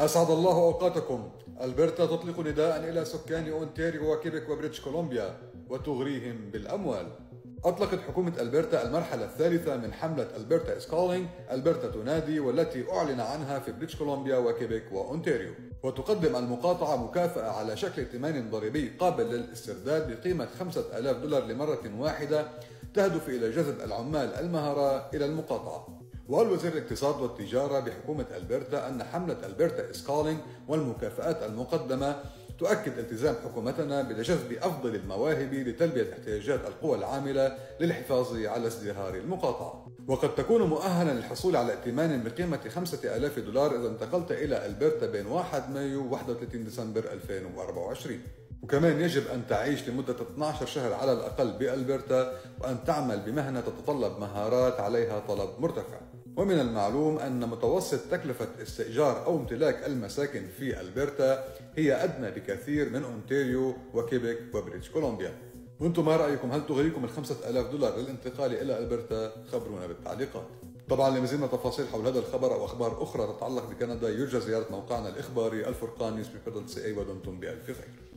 أسعد الله أوقاتكم. ألبرتا تطلق نداء إلى سكان أونتاريو وكيبك وبريتش كولومبيا وتغريهم بالأموال. أطلقت حكومة ألبرتا المرحلة الثالثة من حملة ألبرتا is calling ألبرتا تنادي والتي أعلن عنها في بريتش كولومبيا وكيبك وأونتاريو. وتقدم المقاطعة مكافأة على شكل ائتمان ضريبي قابل للاسترداد بقيمة 5000 دولار لمرة واحدة تهدف إلى جذب العمال المهرة إلى المقاطعة. وقال وزير الاقتصاد والتجارة بحكومة ألبرتا أن حملة ألبرتا is calling والمكافآت المقدمة تؤكد التزام حكومتنا بجذب أفضل المواهب لتلبية احتياجات القوى العاملة للحفاظ على ازدهار المقاطعة. وقد تكون مؤهلا للحصول على ائتمان بقيمة 5000 دولار إذا انتقلت إلى ألبرتا بين 1 مايو و 31 ديسمبر 2024 وكمان يجب أن تعيش لمدة 12 شهر على الأقل بألبرتا وأن تعمل بمهنة تتطلب مهارات عليها طلب مرتفع. ومن المعلوم أن متوسط تكلفة استئجار أو امتلاك المساكن في ألبرتا هي أدنى بكثير من أونتاريو وكيبك وبريتش كولومبيا. وأنتم ما رأيكم؟ هل تغريكم الخمسة ألاف دولار للانتقال إلى ألبرتا؟ خبرونا بالتعليقات. طبعا لمزيد من التفاصيل حول هذا الخبر أو أخبار أخرى تتعلق بكندا يرجى زيارة موقعنا الإخباري الفرقان نيوز بيبر ودمتم بألف خير.